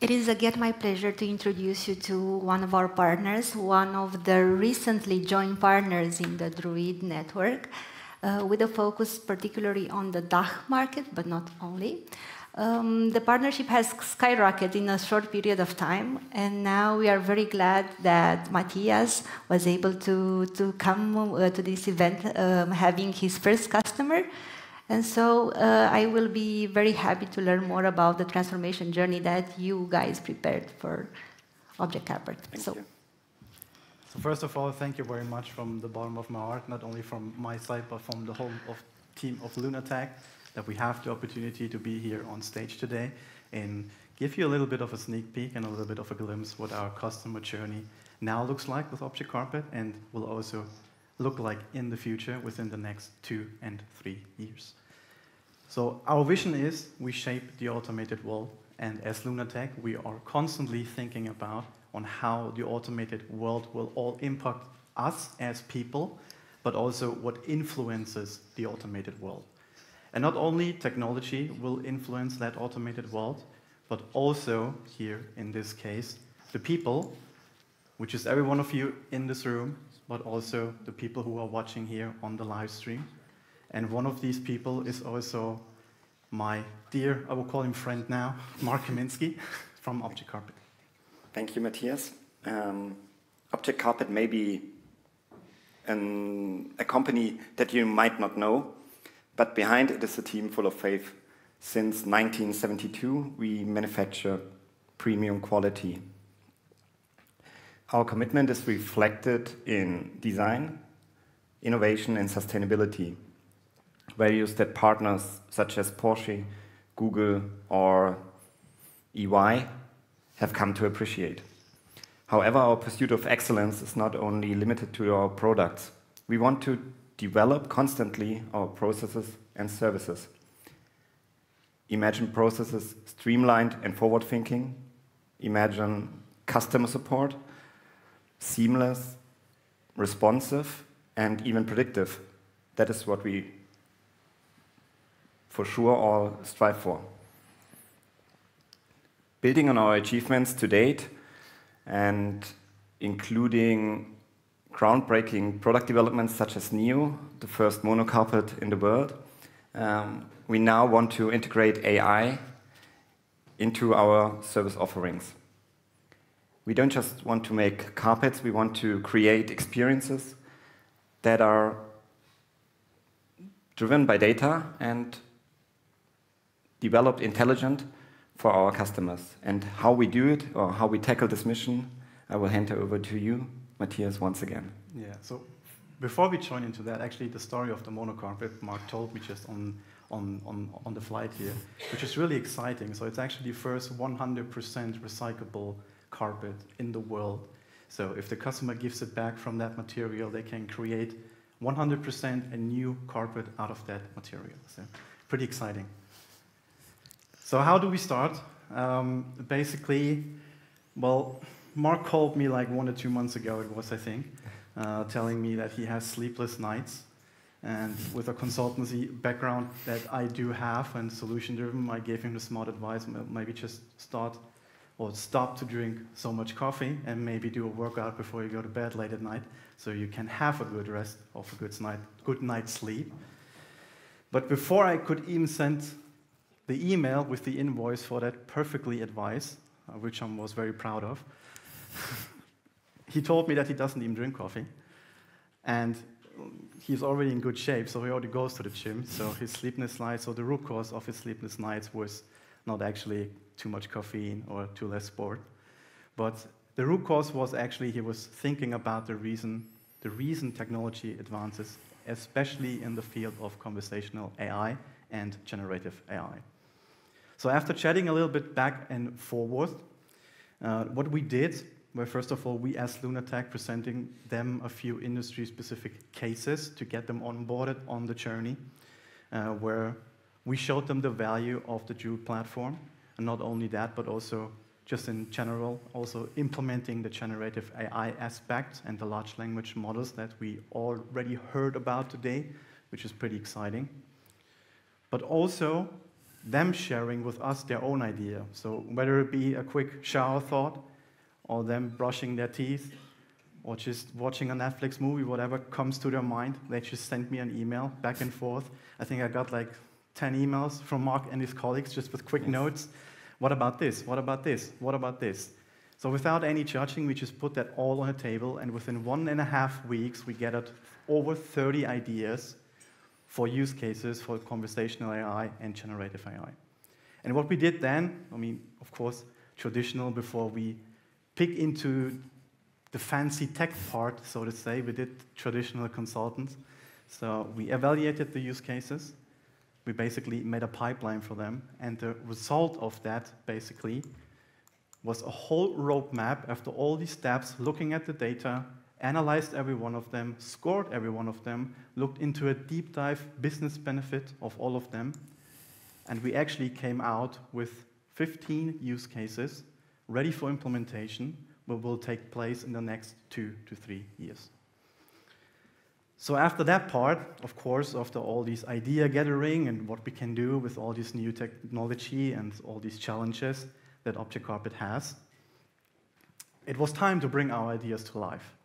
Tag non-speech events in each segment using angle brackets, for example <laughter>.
It is again my pleasure to introduce you to one of our partners, one of the recently joined partners in the Druid network, uh, with a focus particularly on the DACH market, but not only. Um, the partnership has skyrocketed in a short period of time, and now we are very glad that Matthias was able to, to come uh, to this event um, having his first customer. And so uh, I will be very happy to learn more about the transformation journey that you guys prepared for Object Carpet. Thank so. you. So first of all, thank you very much from the bottom of my heart, not only from my side, but from the whole of team of Lunatech, that we have the opportunity to be here on stage today and give you a little bit of a sneak peek and a little bit of a glimpse what our customer journey now looks like with Object Carpet and will also look like in the future within the next two and three years. So our vision is we shape the automated world, and as Lunatech, we are constantly thinking about on how the automated world will all impact us as people, but also what influences the automated world. And not only technology will influence that automated world, but also here in this case, the people, which is every one of you in this room, but also the people who are watching here on the live stream. And one of these people is also my dear, I will call him friend now, Mark Kaminsky <laughs> from Object Carpet. Thank you, Matthias. Um, Object Carpet may be an, a company that you might not know, but behind it is a team full of faith. Since 1972, we manufacture premium quality. Our commitment is reflected in design, innovation, and sustainability values that partners such as Porsche, Google, or EY have come to appreciate. However, our pursuit of excellence is not only limited to our products. We want to develop constantly our processes and services. Imagine processes streamlined and forward thinking. Imagine customer support, seamless, responsive, and even predictive. That is what we for sure all strive for. Building on our achievements to date and including groundbreaking product developments such as Neo, the first monocarpet in the world, um, we now want to integrate AI into our service offerings. We don't just want to make carpets, we want to create experiences that are driven by data and developed intelligent for our customers. And how we do it or how we tackle this mission, I will hand over to you, Matthias, once again. Yeah, so before we join into that, actually the story of the monocarpet, Mark told me just on, on, on, on the flight here, which is really exciting. So it's actually the first 100% recyclable carpet in the world. So if the customer gives it back from that material, they can create 100% a new carpet out of that material. So pretty exciting. So how do we start? Um, basically, well, Mark called me like one or two months ago, it was, I think, uh, telling me that he has sleepless nights. And with a consultancy background that I do have and solution driven, I gave him the smart advice maybe just start or stop to drink so much coffee and maybe do a workout before you go to bed late at night so you can have a good rest of a good night, good night's sleep. But before I could even send the email with the invoice for that perfectly advice, uh, which I was very proud of. <laughs> he told me that he doesn't even drink coffee. And he's already in good shape, so he already goes to the gym. So his sleepless nights, or the root cause of his sleepless nights was not actually too much caffeine or too less sport. But the root cause was actually he was thinking about the reason, the reason technology advances, especially in the field of conversational AI and generative AI. So after chatting a little bit back and forward, uh, what we did, well, first of all, we asked Lunatech presenting them a few industry-specific cases to get them onboarded on the journey, uh, where we showed them the value of the Druid platform, and not only that, but also just in general, also implementing the generative AI aspect and the large language models that we already heard about today, which is pretty exciting. But also them sharing with us their own idea. So whether it be a quick shower thought, or them brushing their teeth, or just watching a Netflix movie, whatever comes to their mind, they just send me an email back and forth. I think I got like 10 emails from Mark and his colleagues just with quick yes. notes. What about this? What about this? What about this? So without any judging, we just put that all on a table, and within one and a half weeks, we gathered over 30 ideas for use cases for conversational AI and generative AI. And what we did then, I mean, of course, traditional before we pick into the fancy tech part, so to say, we did traditional consultants. So we evaluated the use cases. We basically made a pipeline for them. And the result of that, basically, was a whole roadmap after all these steps, looking at the data, analyzed every one of them, scored every one of them, looked into a deep dive business benefit of all of them, and we actually came out with 15 use cases ready for implementation, which will take place in the next two to three years. So after that part, of course, after all these idea gathering and what we can do with all this new technology and all these challenges, that Object Carpet has, it was time to bring our ideas to life.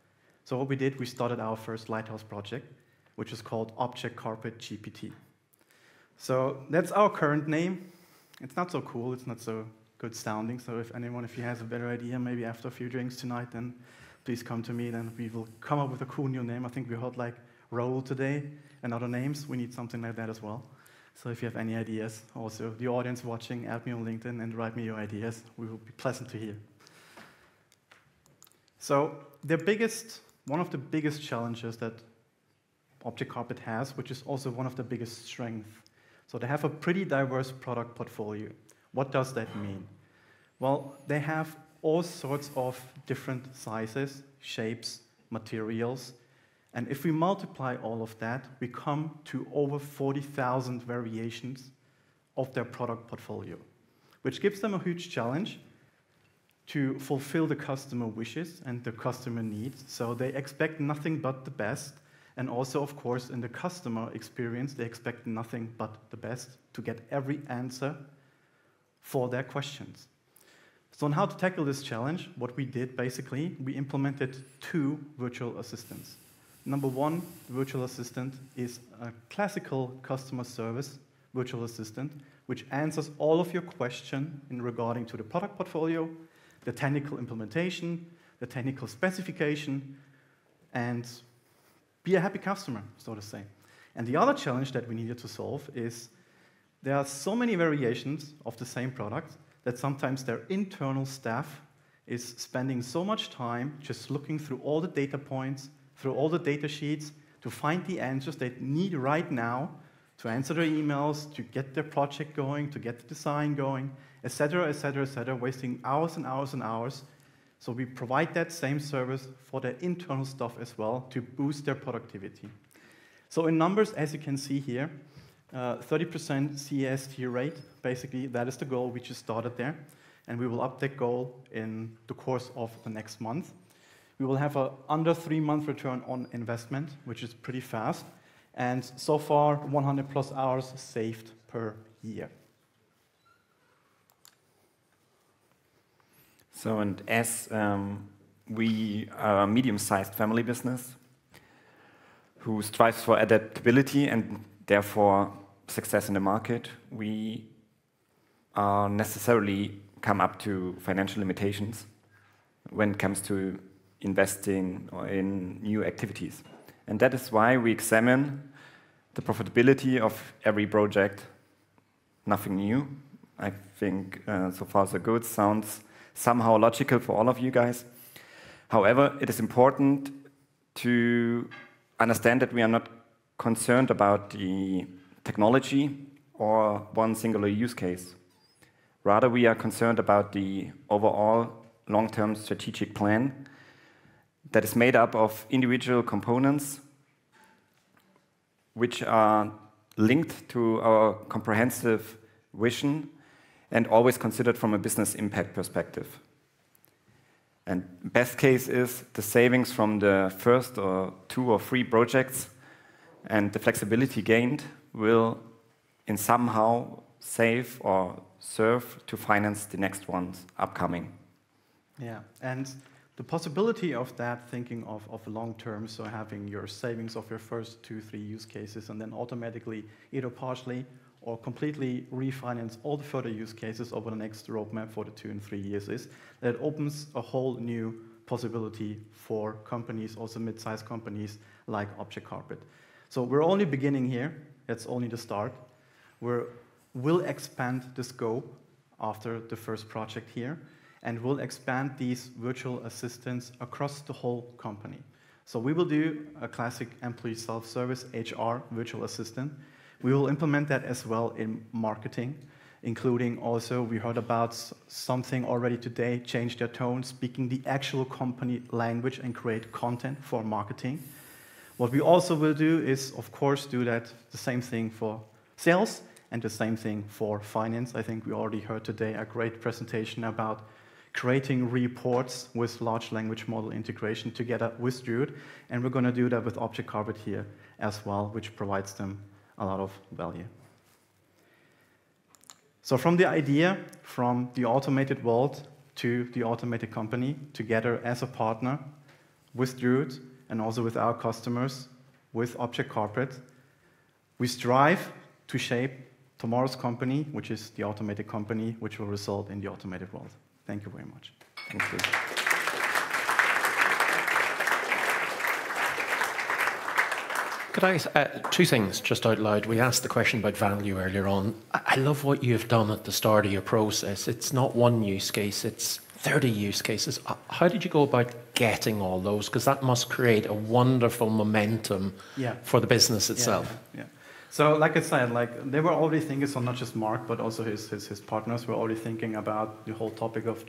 So what we did, we started our first Lighthouse project, which is called Object Carpet GPT. So that's our current name. It's not so cool, it's not so good sounding. So if anyone, if you has a better idea, maybe after a few drinks tonight, then please come to me, then we will come up with a cool new name. I think we heard like Roll today and other names. We need something like that as well. So if you have any ideas, also the audience watching, add me on LinkedIn and write me your ideas. We will be pleasant to hear. So the biggest, one of the biggest challenges that Object Carpet has, which is also one of the biggest strengths. So they have a pretty diverse product portfolio. What does that mean? Well, they have all sorts of different sizes, shapes, materials, and if we multiply all of that, we come to over 40,000 variations of their product portfolio, which gives them a huge challenge to fulfill the customer wishes and the customer needs. So they expect nothing but the best. And also, of course, in the customer experience, they expect nothing but the best to get every answer for their questions. So, on how to tackle this challenge, what we did basically, we implemented two virtual assistants. Number one, virtual assistant is a classical customer service virtual assistant, which answers all of your questions in regarding to the product portfolio, the technical implementation, the technical specification, and be a happy customer, so to say. And the other challenge that we needed to solve is there are so many variations of the same product that sometimes their internal staff is spending so much time just looking through all the data points, through all the data sheets to find the answers they need right now to answer their emails, to get their project going, to get the design going, etc., etc., etc., wasting hours and hours and hours. So we provide that same service for their internal stuff as well to boost their productivity. So in numbers, as you can see here, 30% uh, rate, basically, that is the goal. We just started there. And we will up that goal in the course of the next month we will have a under three month return on investment, which is pretty fast. And so far, 100 plus hours saved per year. So, and as um, we are a medium sized family business who strives for adaptability and therefore success in the market, we are necessarily come up to financial limitations when it comes to investing in new activities. And that is why we examine the profitability of every project. Nothing new. I think uh, so far so good. Sounds somehow logical for all of you guys. However, it is important to understand that we are not concerned about the technology or one singular use case. Rather, we are concerned about the overall long-term strategic plan that is made up of individual components which are linked to our comprehensive vision and always considered from a business impact perspective. And best case is the savings from the first or two or three projects and the flexibility gained will in somehow save or serve to finance the next ones upcoming. Yeah, and the possibility of that thinking of, of long term, so having your savings of your first two, three use cases, and then automatically either partially or completely refinance all the further use cases over the next roadmap for the two and three years is that it opens a whole new possibility for companies, also mid-sized companies like Object Carpet. So we're only beginning here. It's only the start. We will expand the scope after the first project here, and we'll expand these virtual assistants across the whole company. So we will do a classic employee self-service HR virtual assistant. We will implement that as well in marketing, including also we heard about something already today, change their tone, speaking the actual company language and create content for marketing. What we also will do is, of course, do that the same thing for sales and the same thing for finance. I think we already heard today a great presentation about creating reports with large language model integration together with Druid, and we're going to do that with Object Carpet here as well, which provides them a lot of value. So from the idea, from the automated world to the automated company, together as a partner with Druid and also with our customers, with Object Carpet, we strive to shape tomorrow's company, which is the automated company, which will result in the automated world. Thank you very much. Thank you. Could I uh, two things just out loud? We asked the question about value earlier on. I love what you've done at the start of your process. It's not one use case; it's 30 use cases. How did you go about getting all those? Because that must create a wonderful momentum yeah. for the business itself. Yeah, yeah. So, like I said, like they were already thinking, so not just Mark, but also his, his, his partners were already thinking about the whole topic of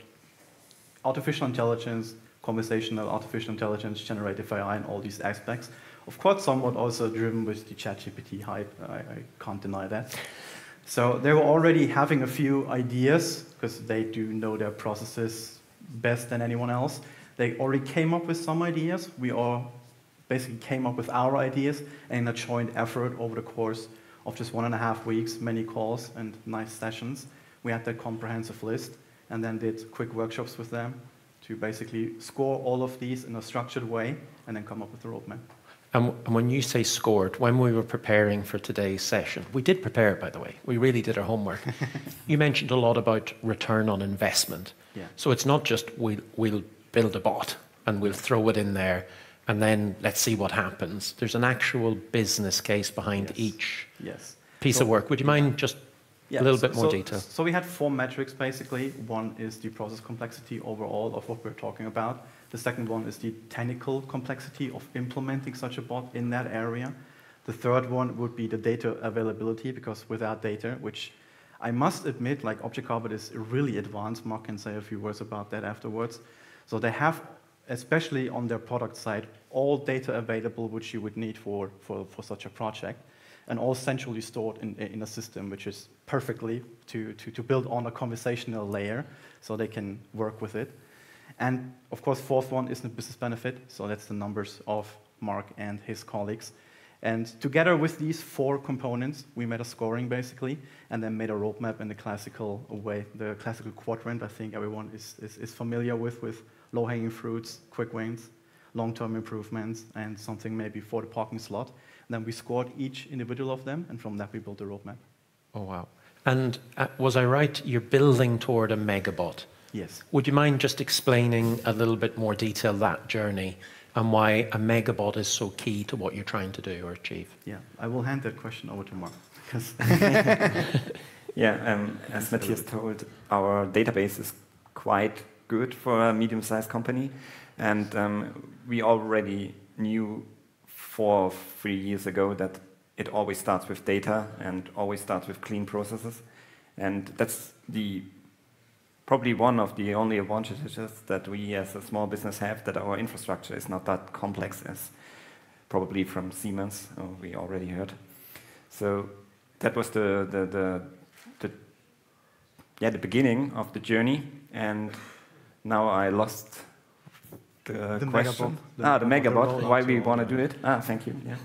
artificial intelligence, conversational artificial intelligence, generative AI, and all these aspects. Of course, somewhat also driven with the ChatGPT hype. I, I can't deny that. So they were already having a few ideas because they do know their processes best than anyone else. They already came up with some ideas. We all basically came up with our ideas and in a joint effort over the course of just one and a half weeks, many calls and nice sessions. We had that comprehensive list and then did quick workshops with them to basically score all of these in a structured way and then come up with a roadmap. And, when you say scored, when we were preparing for today's session, we did prepare, by the way. We really did our homework. <laughs> you mentioned a lot about return on investment. Yeah. So it's not just we'll, we'll build a bot and we'll throw it in there and then let's see what happens. There's an actual business case behind yes. each yes. piece so, of work. Would you mind just yeah, a little so, bit more so, detail? So we had four metrics basically. One is the process complexity overall of what we're talking about. The second one is the technical complexity of implementing such a bot in that area. The third one would be the data availability, because without data, which I must admit, like Object Carpet is really advanced. Mark can say a few words about that afterwards. So they have, especially on their product side, all data available which you would need for, for, for such a project, and all centrally stored in, in a system, which is perfectly to, to, to build on a conversational layer so they can work with it. And of course, fourth one is the business benefit. So that's the numbers of Mark and his colleagues. And together with these four components, we made a scoring basically, and then made a roadmap in the classical way, the classical quadrant. I think everyone is, is, is familiar with, with low-hanging fruits, quick wins, long-term improvements, and something maybe for the parking slot. And then we scored each individual of them, and from that we built a roadmap. Oh wow! And uh, was I right? You're building toward a megabot. Yes. Would you mind just explaining a little bit more detail that journey and why a megabot is so key to what you're trying to do or achieve? Yeah, I will hand that question over to Mark. <laughs> yeah, um, as Matthias told, our database is quite good for a medium-sized company, and um, we already knew four or three years ago that it always starts with data and always starts with clean processes, and that's the probably one of the only advantages that we as a small business have that our infrastructure is not that complex as probably from Siemens, oh, we already heard. So that was the, the, the, the, yeah, the beginning of the journey. And now I lost the, the question. Megabot, the, ah, the megabot, why we want to do it. Ah, thank you. Yeah.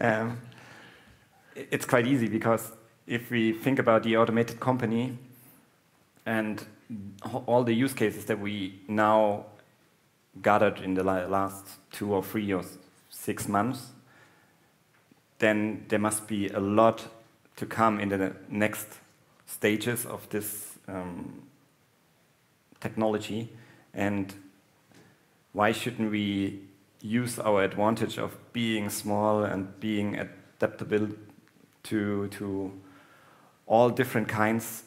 <laughs> um, it's quite easy because if we think about the automated company and all the use cases that we now gathered in the last two or three or six months, then there must be a lot to come in the next stages of this um, technology. And why shouldn't we use our advantage of being small and being adaptable to, to all different kinds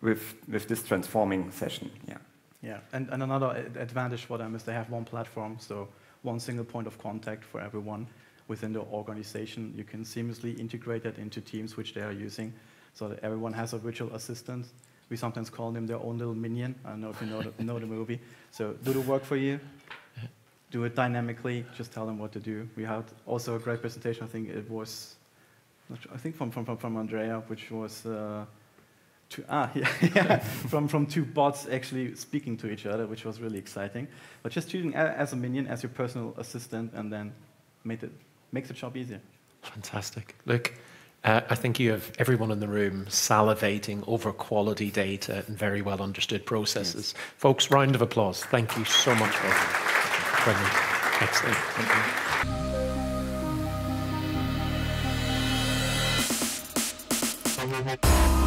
with, with this transforming session. Yeah. Yeah, and, and another advantage for them is they have one platform, so one single point of contact for everyone within the organization. You can seamlessly integrate that into teams which they are using, so that everyone has a virtual assistant. We sometimes call them their own little minion. I don't know if you know the, know the movie. So do the work for you, do it dynamically, just tell them what to do. We had also a great presentation, I think it was, I think from, from, from Andrea, which was, uh, two, ah, <laughs> yeah, yeah, from, from two bots actually speaking to each other, which was really exciting. But just choosing as a minion, as your personal assistant, and then make it, makes the job easier. Fantastic. Look, uh, I think you have everyone in the room salivating over quality data and very well understood processes. Yes. Folks, round of applause. Thank you so much for that. Brilliant. Excellent. Thank you.